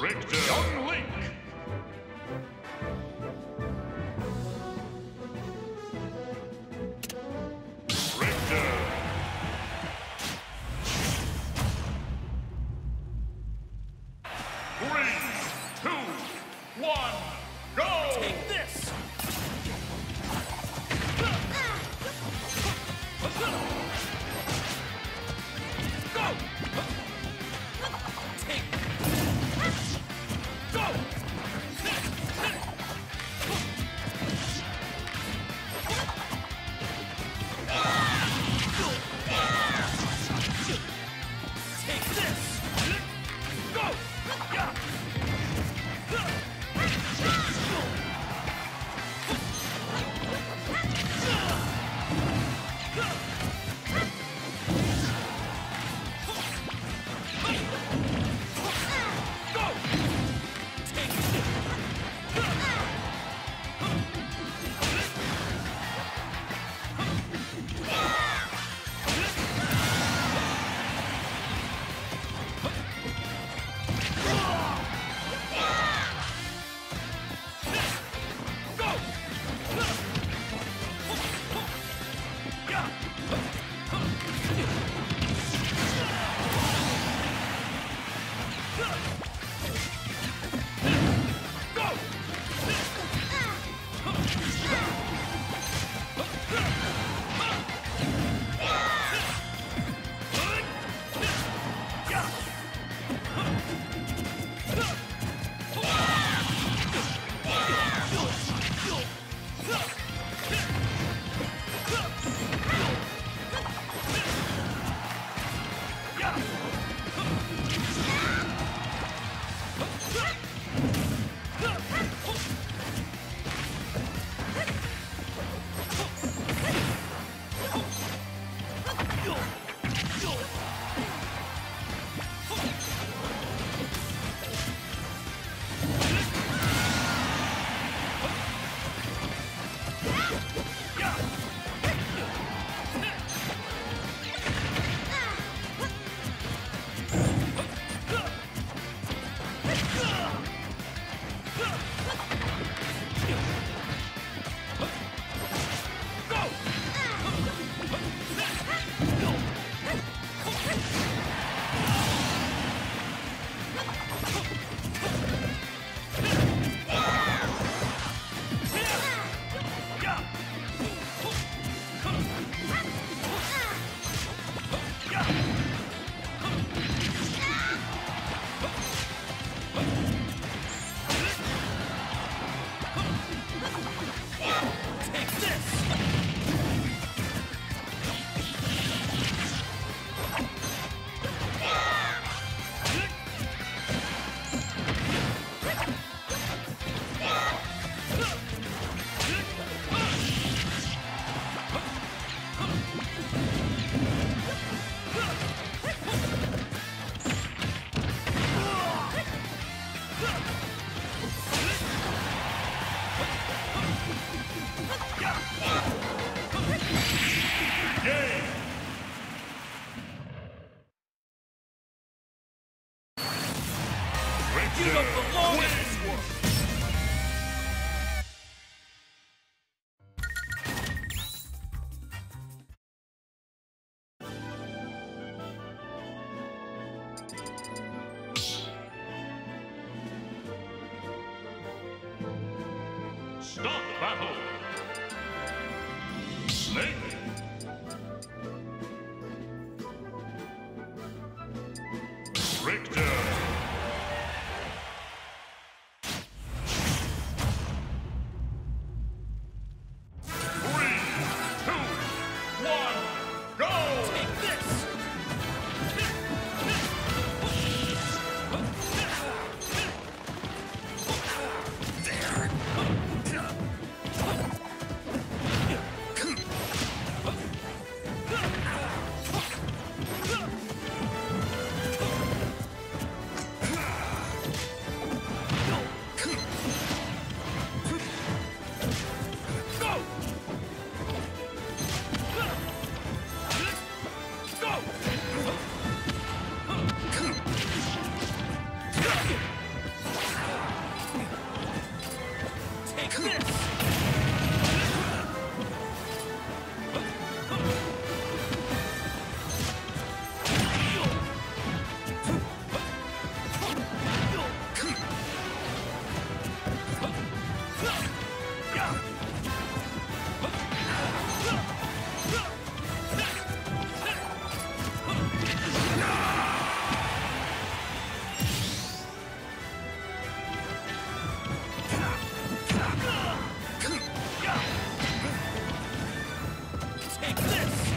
Richter. John this! Give! Stop the battle! Snake! Richter! Take this!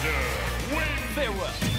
Farewell.